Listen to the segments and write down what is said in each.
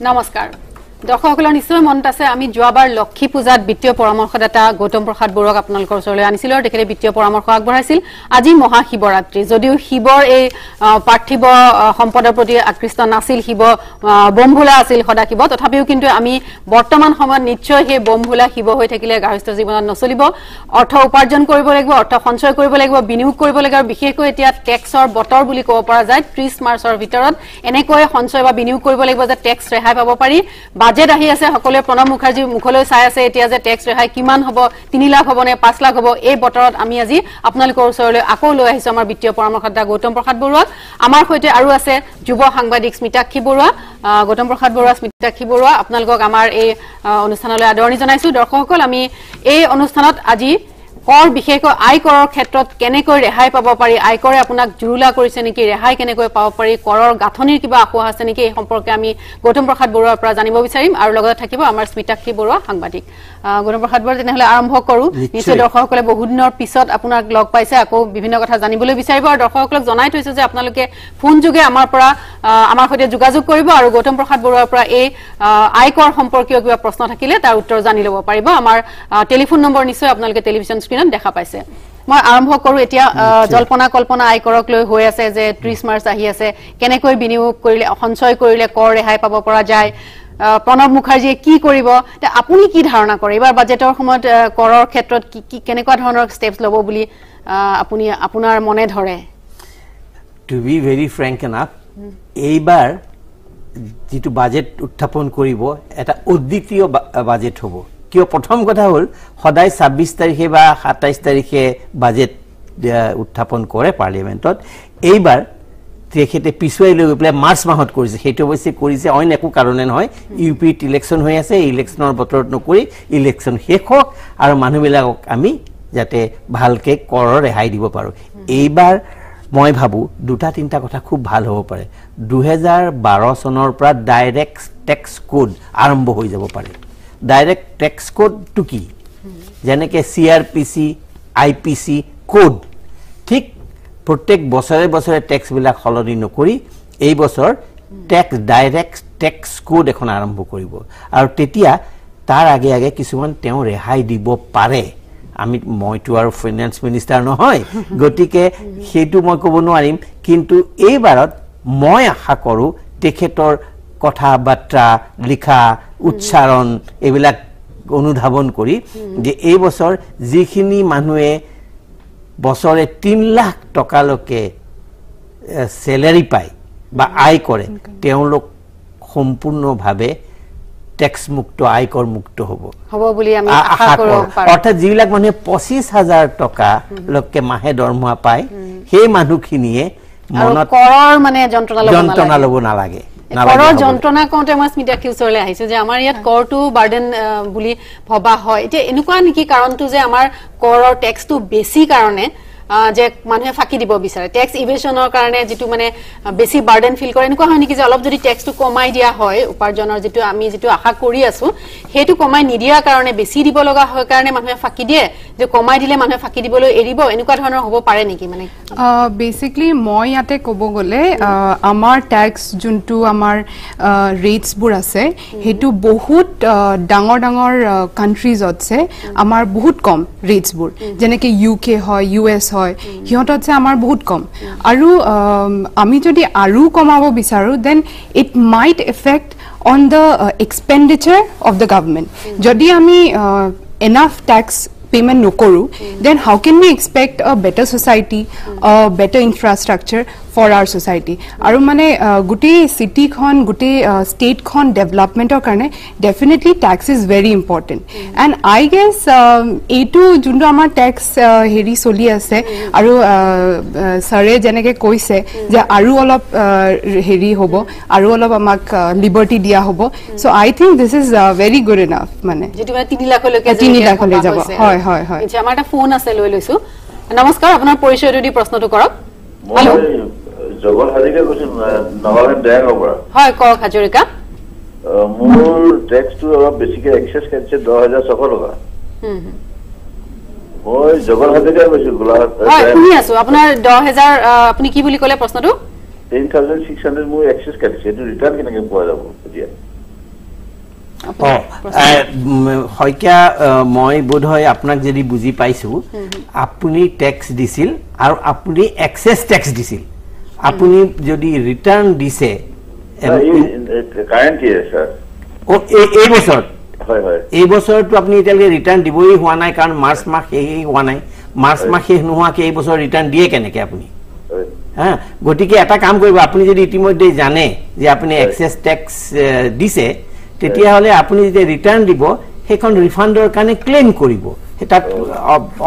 নমস্কাৰ দৰ্শকসকলৰ নিশ্চয় মনত আছে আমি যোৱাবাৰ লক্ষী পূজাত বিত্তীয় পৰামৰ্শদাতা গৌতম প্ৰসাদ বৰুৱাক আপোনালোকৰ ওচৰলৈ আনিছিলো আৰু তেখেতে বিত্তীয় পৰামৰ্শ আগবঢ়াইছিল। আজি মহাশিৱৰাত্ৰি যদিও শিৱৰ এই পাৰ্থিৱ সম্পদৰ প্ৰতি আকৃষ্ট নাছিল শিৱ বমভোলা আছিল সদাশিৱ। তথাপিও কিন্তু আমি বৰ্তমান সময়ত নিশ্চয় সেই বমভোলা শিৱ হৈ থাকিলে গাৰ্হস্থ জীৱনত নচলিব। অৰ্থ উপাৰ্জন কৰিব লাগিব অৰ্থ সঞ্চয় কৰিব লাগিব বিনিয়োগ কৰিব লাগিব আৰু বিশেষকৈ এতিয়া টেক্সৰ বতৰ বুলি ক'ব পৰা যায় ত্ৰিশ মাৰ্চৰ ভিতৰত এনেকৈ সঞ্চয় বা বিনিয়োগ কৰিব লাগিব যে টেক্স ৰেহাই পাব পাৰি। বাজেট আহি আছে সকলোৱে প্ৰণৱ মুখাৰ্জীৰ মুখলৈ চাই আছে এতিয়া যে টেক্স ৰেহাই কিমান হ'ব তিনি লাখ হ'ব নে পাঁচ লাখ হ'ব এই বতৰত আমি আজি আপোনালোকৰ ওচৰলৈ আকৌ লৈ আহিছো আমাৰ বিত্তীয় পৰামৰ্শদাতা গৌতম প্ৰসাদ বৰুৱাক আমাৰ সৈতে আৰু আছে যুৱ সাংবাদিক স্মিতাক্ষী বৰুৱা। গৌতম প্ৰসাদ বৰুৱা স্মিতাক্ষী বৰুৱা আপোনালোকক আমাৰ এই অনুষ্ঠানলৈ আদৰণি জনাইছো। দৰ্শকসকল আমি এই অনুষ্ঠানত আজি কৰ বিশেষকৈ আয়কৰৰ ক্ষেত্ৰত কেনেকৈ ৰেহাই পাব পাৰি? আয়কৰে আপোনাক জুৰুলা কৰিছে নেকি? ৰেহাই কেনেকৈ পাব পাৰি? কৰৰ গাঁথনিৰ কিবা আশোৱা আছে নেকি? এই সম্পৰ্কে আমি গৌতম প্ৰসাদ বৰুৱাৰ পৰা জানিব বিচাৰিম। আৰু লগতে থাকিব আমাৰ স্মিতাক্ষী বৰুৱা সাংবাদিক। গৌতম প্ৰসাদ বৰুৱা তেনেহলে আৰম্ভ কৰো। নিশ্চয়। দৰ্শকসকলে বহুত দিনৰ পিছত আপোনাক লগ পাইছে। আকৌ বিভিন্ন কথা জানিবলৈ বিচাৰিব। আৰু দৰ্শকসকলক জনাই থৈছো যে আপোনালোকে ফোন যোগে আমাৰ পৰা আমাৰ সৈতে যোগাযোগ কৰিব। আৰু গৌতম প্ৰসাদ বৰুৱাৰ পৰা এই আয়কৰ সম্পৰ্কীয় কিবা প্ৰশ্ন থাকিলে তাৰ উত্তৰ জানি ল'ব পাৰিব। আমাৰ টেলিফোন নম্বৰ নিশ্চয় আপোনালোকে টেলিভিছন স্ক্ৰীণত দেখা পাইছে। মই আৰম্ভ কৰো এতিয়া জল্পনা কল্পনা আয়কৰক লৈ হৈ আছে যে ত্ৰিশ মাৰ্চ আহি আছে। কেনেকৈ বিনিয়োগ কৰিলে সঞ্চয় কৰিলে কৰ ৰেহাই পাব পৰা যায়? প্ৰণৱ মুখাৰ্জীয়ে কি কৰিব? আপুনি কি ধাৰণা কৰে? এইবাৰ বাজেটৰ সময়ত কৰৰ ক্ষেত্ৰত কি কি কেনেকুৱা ধৰণৰ ষ্টেপছ ল'ব বুলি আপুনি আপোনাৰ মনে ধৰে? To be very frank enough এইবাৰ যিটো বাজেট উত্থাপন কৰিব এটা অদ্বিতীয় বাজেট হ'ব। কিয়? প্ৰথম কথা হ'ল সদায় ছাব্বিছ তাৰিখে বা সাতাইছ তাৰিখে বাজেট উত্থাপন কৰে পাৰ্লিয়ামেণ্টত। এইবাৰ তেখেতে পিছুৱাই লৈ গৈ পেলাই মাৰ্চ মাহত কৰিছে। সেইটো অৱশ্যে কৰিছে অইন একো কাৰণে নহয়। ইউ পিত ইলেকশ্যন হৈ আছে ইলেকশ্যনৰ বতৰত নকৰি ইলেকশ্যন শেষ হওক আৰু মানুহবিলাকক আমি যাতে ভালকৈ কৰৰ ৰেহাই দিব পাৰোঁ। এইবাৰ মই ভাবোঁ দুটা তিনিটা কথা খুব ভাল হ'ব পাৰে। দুহেজাৰ বাৰ চনৰ পৰা ডাইৰেক্ট টেক্স কোড আৰম্ভ হৈ যাব পাৰে। ডাইৰেক্ট টেক্স কোডটো কি যেনেকৈ C R P C I P C code ঠিক প্ৰত্যেক বছৰে বছৰে টেক্সবিলাক সলনি নকৰি এই বছৰ টেক্স ডাইৰেক্ট টেক্স কোড এখন আৰম্ভ কৰিব। আৰু তেতিয়া তাৰ আগে আগে কিছুমান তেওঁ ৰেহাই দিব পাৰে। আমি মইতো আৰু ফাইনেন্স মিনিষ্টাৰ নহয় গতিকে সেইটো মই ক'ব নোৱাৰিম। কিন্তু এইবাৰত মই আশা কৰোঁ তেখেতৰ কথা বাৰ্তা লিখা উচ্চাৰণ এইবিলাক অনুধাৱন কৰি যে এই বছৰ যিখিনি মানুহে বছৰে তিন লাখ টকালৈকে চেলেৰি পায় বা আয় কৰে তেওঁলোক সম্পূৰ্ণভাৱে টেক্স মুক্ত আয়কৰ মুক্ত হ'ব। হ'ব বুলি আশা কৰোঁ অৰ্থাৎ যিবিলাক মানুহে পঁচিছ হাজাৰ টকালৈকে মাহে দৰমহা পায় সেই মানুহখিনিয়ে মনত কৰৰ মানে যন্ত্ৰণা ল'ব নালাগে। কৰৰ। যন্ত্ৰণা কওঁতে মই স্মিতাক্ষী ওচৰলৈ আহিছো যে আমাৰ ইয়াত কৰটো বাৰ্ডেন বুলি ভবা হয় এতিয়া এনেকুৱা নেকি কাৰণটো যে আমাৰ কৰৰ টেক্সটো বেছি কাৰণে যে মানুহে ফাঁকি দিব বিচাৰে। টেক্স ইভেশ্যনৰ কাৰণে যিটো মানে বেছি বাৰ্ডেন ফিল কৰে এনেকুৱা হয় নেকি যে অলপ যদি টেক্সটো কমাই দিয়া হয় উপাৰ্জনৰ যিটো আমি যিটো আশা কৰি আছো সেইটো কমাই নিদিয়াৰ কাৰণে বেছি দিব লগা হয় কাৰণে মানুহে ফাঁকি দিয়ে যে কমাই দিলে মানুহে ফাঁকি দিবলৈ এৰিব এনেকুৱা ধৰণৰ হ'ব পাৰে নেকি মানে? বেচিকলি মই ইয়াতে ক'ব গ'লে আমাৰ টেক্স যোনটো আমাৰ ৰেটছবোৰ আছে সেইটো বহুত ডাঙৰ ডাঙৰ কাণ্ট্ৰিজতছে আমাৰ বহুত কম ৰেটছবোৰ যেনেকৈ ইউ কে হয় ইউ এছ হয়। সিহঁততছে আমাৰ বহুত কম। আৰু আম, যদি আৰু কমাব বিচাৰোঁ then it might effect on the expenditure of the government যদি আমি এনাফ টেক্স payment নকৰোঁ then how can we expect a better society better infrastructure for our society আৰু মানে গোটেই চিটিখন গোটেই ষ্টেটখন ডেভেলপমেণ্টৰ কাৰণে definitely tax is very important and I guess এইটো যোনটো আমাৰ টেক্স হেৰি চলি আছে আৰু ছাৰে যেনেকৈ কৈছে যে আৰু অলপ হেৰি হ'ব আৰু অলপ আমাক লিবাৰ্টি দিয়া হ'ব so' I think this is very good enough মানে তিনি লাখলৈকে তিনি যেনেকে লাখলৈ যাব। হয়, হয়, হয়। আমাৰ এটা ফোন আছে লৈ লৈছো নমস্কাৰ আপোনাৰ পৰিচয়টো দি প্ৰশ্নটো কৰক হেল্ল' জগত হাজৰিকা কৈছো নগালেণ্ড ডেৰগাঁৱৰ পৰা হয় কওক হাজৰিকা। মোৰ টেক্সটো অলপ বেছিকে এক্সেছ কাটিছে দহ হাজাৰ ছশ টকা। হুম, হুম। মই জগত হাজৰিকাই কৈছো গোলাঘাট শুনি আছো। আপোনাৰ দহ হেজাৰ আপুনি কি বুলি ক'লে প্ৰশ্নটো? টেন থাউজেণ্ড ছিক্স হাণ্ড্ৰেড মোৰ এক্সেছ কাটিছে এইটো ৰিটাৰ্ণ কেনেকে পোৱা যাব এতিয়া? শইকীয়া মই বোধ হয় আপোনাক যদি বুজি পাইছো আপুনি টেক্স দিছিল আৰু আপুনি এক্সেছ টেক্স দিছিল। আপুনি যদি ৰিটাৰ্ণ দিছে এই- বছৰত এই বছৰতো আপুনি এতিয়ালৈকে ৰিটাৰ্ণ দিবই হোৱা নাই কাৰণ মাৰ্চ মাহ শেষেই হোৱা নাই। মাৰ্চ মাহ শেষ নোহোৱাকৈ এই বছৰ ৰিটাৰ্ণ দিয়ে কেনেকৈ আপুনি? হা গতিকে এটা কাম কৰিব আপুনি যদি ইতিমধ্যে জানে যে আপুনি হয়। এক্সেছ টেক্স দিছে তেতিয়াহ'লে আপুনি যেতিয়া ৰিটাৰ্ণ দিব সেইখন ৰিফাণ্ডৰ কাৰণে ক্লেইম কৰিব। তাত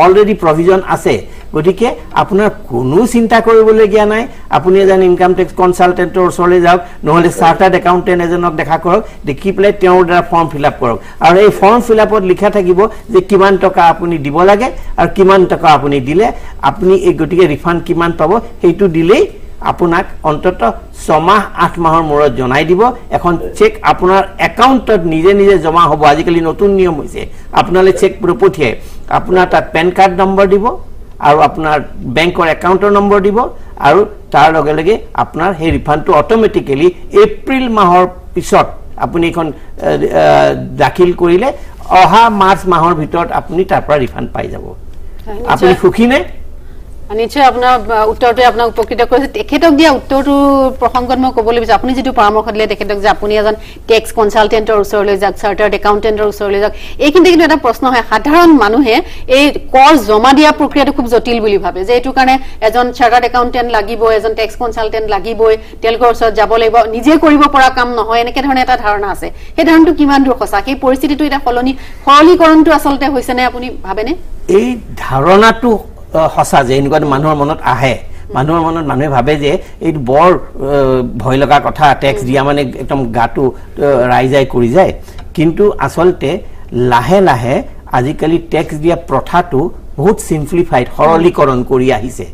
অলৰেডি প্ৰভিজন আছে। গতিকে আপোনাৰ কোনো চিন্তা কৰিবলগীয়া নাই। আপুনি এজন ইনকাম টেক্স কনচালটেণ্টৰ ওচৰলৈ যাওক নহ'লে চাৰ্টাৰ্ড একাউণ্টেণ্ট এজনক দেখা কৰক দেখি পেলাই তেওঁৰ দ্বাৰা ফৰ্ম ফিল আপ কৰক। আৰু এই ফৰ্ম ফিল আপত লিখা থাকিব যে কিমান টকা আপুনি দিব লাগে আৰু কিমান টকা আপুনি দিলে। আপুনি এই গতিকে ৰিফাণ্ড কিমান পাব সেইটো দিলেই আপোনাক অন্তত ছমাহ আঠ মাহৰ মূৰত জনাই দিব। এখন চেক আপোনাৰ একাউণ্টত নিজে নিজে জমা হ'ব। আজিকালি নতুন নিয়ম হৈছে। আপোনালৈ চেক নপঠিয়াই আপোনাৰ তাত পেন কাৰ্ড নম্বৰ দিব। আৰু আপোনাৰ বেংকৰ একাউণ্টৰ নম্বৰ দিব আৰু তাৰ লগে লগে আপোনাৰ সেই ৰিফাণ্ডটো অট'মেটিকেলি এপ্ৰিল মাহৰ পিছত আপুনি এইখন দাখিল কৰিলে অহা মাৰ্চ মাহৰ ভিতৰত আপুনি তাৰ পৰা ৰিফাণ্ড পাই যাব আপুনি নিশ্চয়। নিশ্চয় আপোনাৰ উত্তৰটোৱে আপোনাক উপকৃত কৰিছে। তেখেতক দিয়া উত্তৰটো প্ৰসংগত মই ক'বলৈ বিচাৰোঁ। আপুনি যিটো পৰামৰ্শ দিলে তেখেতক যে আপুনি এজন টেক্স কনচালটেণ্টৰ ওচৰলৈ যাওক চাৰ্টাৰ্ড একাউণ্টেণ্টৰ ওচৰলৈ যাওক এইখিনিতে কিন্তু এটা প্ৰশ্ন হয়। সাধাৰণ মানুহে এই কৰ জমা দিয়া প্ৰক্ৰিয়াটো খুব জটিল বুলি ভাবে যে এইটো কাৰণে এজন চাৰ্টাৰ্ড একাউণ্টেণ্ট লাগিবই এজন টেক্স কনচালটেণ্ট লাগিবই তেওঁলোকৰ ওচৰত যাব লাগিব নিজে কৰিব পৰা কাম নহয় এনেকে ধৰণে এটা ধাৰণা আছে। সেই ধাৰণাটো কিমান দূৰ সঁচা? সেই পৰিস্থিতিটো এতিয়া সলনি সৰলীকৰণটো আচলতে হৈছেনে আপুনি ভাবেনে? এই ধাৰণাটো সঁচা যে এনেকুৱা মানুহৰ মনত আহে। মানুহৰ মনত মানুহে ভাবে যে এইটো বৰ ভয় লগা কথা টেক্স দিয়া মানে একদম গাটো ৰাইজাই কৰি যায়। কিন্তু আচলতে লাহে লাহে আজিকালি টেক্স দিয়া প্ৰথাটো বহুত চিম্পলিফাইড সৰলীকৰণ কৰি আহিছে।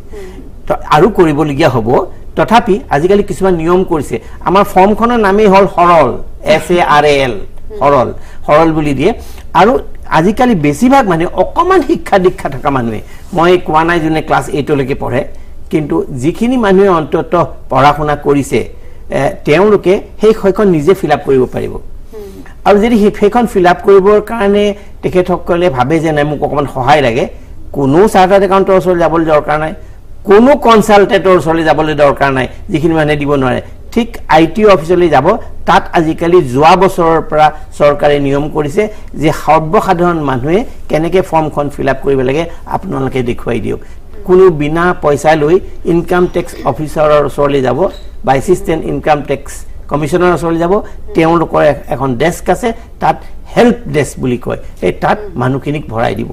আৰু কৰিবলগীয়া হ'ব। তথাপি আজিকালি কিছুমান নিয়ম কৰিছে। আমাৰ ফৰ্মখনৰ নামেই হ'ল Saral S A R A L Saral. Saral বুলি দিয়ে। আৰু আজিকালি বেছিভাগ মানুহে অকণমান শিক্ষা দীক্ষা থকা মানুহে মই কোৱা নাই যোনে ক্লাছ এইটলৈকে পঢ়ে কিন্তু যিখিনি মানুহে অন্তত পঢ়া শুনা কৰিছে তেওঁলোকে সেই সেইখন নিজে ফিল আপ কৰিব পাৰিব। আৰু যদি সেই- সেইখন ফিল আপ কৰিবৰ কাৰণে তেখেতসকলে ভাবে যে নাই মোক অকণমান সহায় লাগে কোনো চাৰ্টাৰ্ড একাউণ্টৰ ওচৰলৈ যাবলৈ দৰকাৰ নাই কোনো কনচালটেণ্টৰ ওচৰলৈ যাবলৈ দৰকাৰ নাই যিখিনি মানুহে দিব নোৱাৰে। ঠিক আই টি অফিচলৈ যাব। তাত আজিকালি যোৱা বছৰৰ পৰা চৰকাৰে নিয়ম কৰিছে যে সৰ্বসাধাৰণ মানুহে কেনেকৈ ফৰ্মখন ফিল আপ কৰিব লাগে আপোনালোকে দেখুৱাই দিয়ক। কোনো বিনা পইচা লৈ ইনকাম টেক্স অফিচাৰৰ ওচৰলৈ যাব বা এছিষ্টেণ্ট ইনকাম টেক্স কমিশ্যনাৰৰ ওচৰলৈ যাব। তেওঁলোকৰ এখন ডেস্ক আছে তাত হেল্প ডেস্ক বুলি কয়। সেই তাত মানুহখিনিক ভৰাই দিব।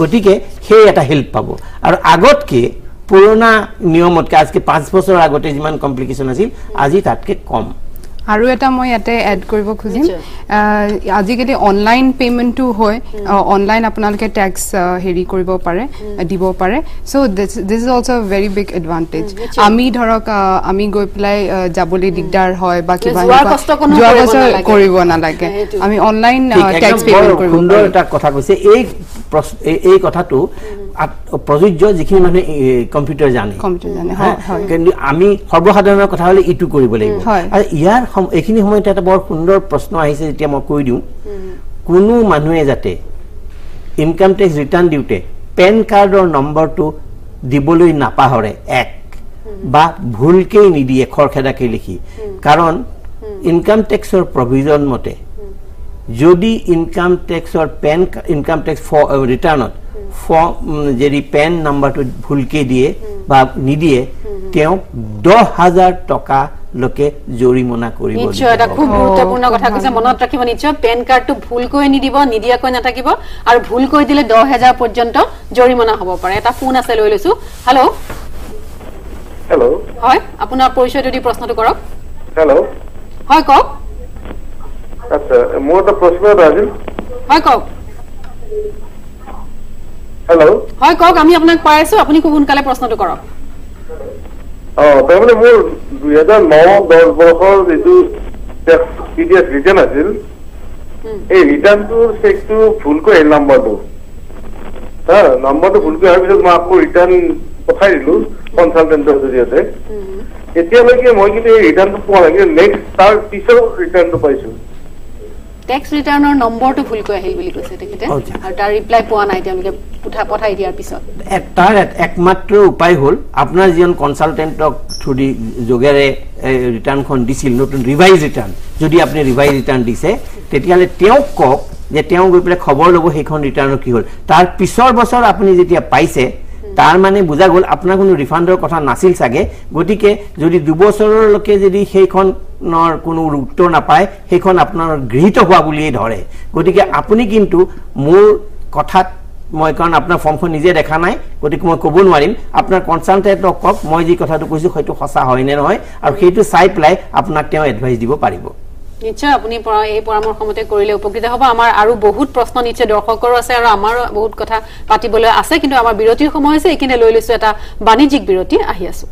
গতিকে সেই এটা হেল্প পাব। আৰু আগতকে পুৰণা নিয়মতকৈ আজিকে পাঁচ বছৰৰ আগতে যিমান কমপ্লিকেশ্যন আছিল আজি তাতকৈ কম। আৰু এটা মই ইয়াতে এড কৰিব খুজিম। আজিকালি অনলাইন পে'মেণ্টটো হয়। অনলাইন আপোনালোকে টেক্স হেৰি কৰিব পাৰে দিব পাৰে। So' this this is also' very big advantage. আমি ধৰক আমি গৈ পেলাই যাবলৈ দিগদাৰ হয় বা কিবা কোনো যোৱাৰ কৰিব নালাগে। আমি অনলাইন টেক্স পে'মেণ্ট কৰিব সুন্দৰ এটা কথা কৈছে। এই এই- কথাটো প্ৰযোজ্য যিখিনি মানুহে কম্পিউটাৰ জানে। কিন্তু আমি সৰ্বসাধাৰণৰ কথা হ'লে ইটো কৰিব লাগিব। আৰু ইয়াৰ এইখিনি সময়তে এটা বৰ সুন্দৰ প্ৰশ্ন আহিছে যেতিয়া মই কৈ দিওঁ। কোনো মানুহে যাতে ইনকাম টেক্স ৰিটাৰ্ণ দিওঁতে পেন কাৰ্ডৰ নম্বৰটো দিবলৈ নাপাহৰে এক। বা ভুলকেই নিদিয়ে খৰখেদাকে লিখি। কাৰণ ইনকাম টেক্সৰ প্ৰভিজন মতে যদি ইনকাম টেক্সৰ পেন ইনকাম টেক্স ৰিটাৰ্ণত যদি পেন নাম্বাৰটো ভুলকে দিয়ে বা নিদিয়ে তেওঁক দহ হাজাৰ টকালৈকে জৰিমনা কৰিব নিশ্চয় এটা খুব গুৰুত্বপূৰ্ণ কথা কৈছে মনত ৰাখিব নিশ্চয় পেন কাৰ্ডটো ভুলকৈ নিদিব নিদিয়াকৈ নাথাকিব আৰু ভুলকৈ দিলে দহ হেজাৰ পৰ্যন্ত জৰিমনা হ'ব পাৰে। এটা ফোন আছে লৈ লৈছো। হেল্ল' হেল্ল' হয় আপোনাৰ পৰিচয়টো দি প্ৰশ্নটো কৰক। হেল্ল' হয় কওক। আচ্ছা মোৰ এটা প্ৰশ্ন এটা আছিল। হয় কওক। হেল্ল' হয় কওক আমি আপোনাক পাই আছো আপুনি খুব সোনকালে প্ৰশ্নটো কৰক। অ তাৰমানে মোৰ দুহেজাৰ ন দহ বৰ্ষৰ যিটো ৰিটাৰ্ণ আছিল এই ৰিটাৰ্ণটোৰ চেকটো ভুলকৈ আহিল নম্বৰটো। হা নম্বৰটো ভুলকৈ অহাৰ পিছত মই আকৌ ৰিটাৰ্ণ পঠাই দিলো কনচালটেণ্টৰ জৰিয়তে এতিয়ালৈকে মই কিন্তু এই ৰিটাৰ্ণটো পোৱা নাই কিন্তু নেক্সট তাৰ পিছৰ ৰিটাৰ্ণটো পাইছো। টেক্স ৰিটাৰ্ণৰ নম্বৰটো ভুলকৈ আহিল বুলি কৈছে তেখেতে। আৰু তাৰ ৰিপ্লাই পোৱা নাই তেওঁলোকে পঠা- পঠাই দিয়াৰ পিছত। তাৰ এক- একমাত্ৰ উপায় হ'ল আপোনাৰ যিজন কনচালটেণ্টক থ্ৰু দি যোগেৰে ৰিটাৰ্ণখন দিছিল নতুন ৰিভাইজ ৰিটাৰ্ণ যদি আপুনি ৰিভাইজ ৰিটাৰ্ণ দিছে তেতিয়াহ'লে তেওঁক কওক যে তেওঁ গৈ পেলাই খবৰ ল'ব সেইখন ৰিটাৰ্ণৰ কি হ'ল। তাৰ পিছৰ বছৰ আপুনি যেতিয়া পাইছে তাৰ মানে বুজা গ'ল আপোনাৰ কোনো ৰিফাণ্ডৰ কথা নাছিল চাগে। গতিকে যদি দুবছৰলৈকে যদি সেইখনৰ কোনো উত্তৰ নাপায় সেইখন আপোনাৰ গৃহীত হোৱা বুলিয়েই ধৰে। গতিকে আপুনি কিন্তু মোৰ কথাত মই কাৰণ আপোনাৰ ফৰ্মখন নিজে দেখা নাই গতিকে মই ক'ব নোৱাৰিম। আপোনাৰ কনচালটেণ্টক কওক মই যি কথাটো কৈছোঁ সেইটো সঁচা হয় নে নহয় আৰু সেইটো চাই পেলাই আপোনাক তেওঁ এডভাইচ দিব পাৰিব। নিশ্চয় আপুনি এই পৰামৰ্শ মতে কৰিলে উপকৃত হ'ব। আমাৰ আৰু বহুত প্ৰশ্ন নিশ্চয় দৰ্শকৰো আছে আৰু আমাৰো বহুত কথা পাতিবলৈ আছে কিন্তু আমাৰ বিৰতিৰ সময় হৈছে এইখিনিতে লৈ লৈছো এটা বাণিজ্যিক বিৰতি আহি আছো।